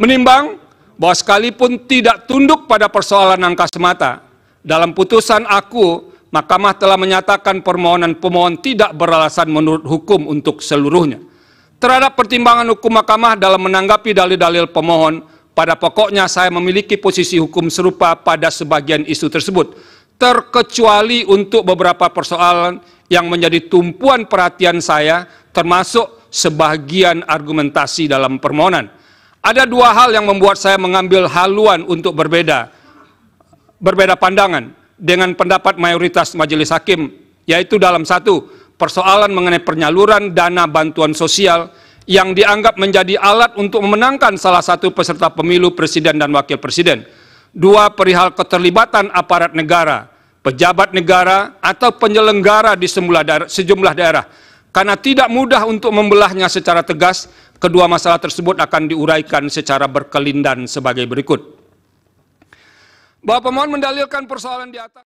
Menimbang bahwa sekalipun tidak tunduk pada persoalan angka semata, dalam putusan aku, Mahkamah telah menyatakan permohonan pemohon tidak beralasan menurut hukum untuk seluruhnya. Terhadap pertimbangan hukum Mahkamah dalam menanggapi dalil-dalil pemohon, pada pokoknya saya memiliki posisi hukum serupa pada sebagian isu tersebut, terkecuali untuk beberapa persoalan yang menjadi tumpuan perhatian saya, termasuk sebagian argumentasi dalam permohonan. Ada dua hal yang membuat saya mengambil haluan untuk berbeda, berbeda pandangan dengan pendapat mayoritas majelis hakim, yaitu dalam satu, persoalan mengenai penyaluran dana bantuan sosial yang dianggap menjadi alat untuk memenangkan salah satu peserta pemilu presiden dan wakil presiden. Dua, perihal keterlibatan aparat negara, pejabat negara, atau penyelenggara di sejumlah daerah. Karena tidak mudah untuk membelahnya secara tegas, kedua masalah tersebut akan diuraikan secara berkelindan sebagai berikut. Bahwa pemohon mendalilkan persoalan di atas